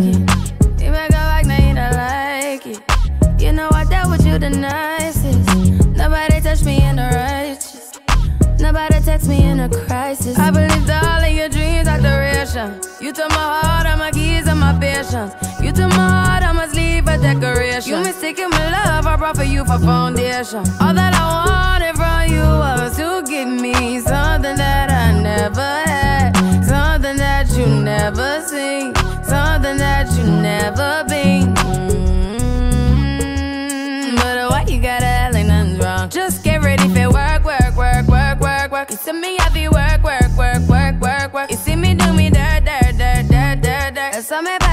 working. You make a like, now you don't like it. You know I dealt with you the nicest. Nobody touched me in the righteous. Nobody text me in a crisis. I believed all of your dreams are duration. You took my heart, all my keys, and my patience. You took my heart, I must leave a decoration. You mistaken my love, I brought for you for foundation. All that I wanted from you was to give me something that I never had, something that you never seen, never been. Mm-hmm. But why you gotta act like nothing's wrong? Just get ready for work, work, work, work, work, work. You see me, I be work, work, work, work, work, work. You see me do me dirt, dirt, dirt, dirt, dirt, dirt. Tell me about that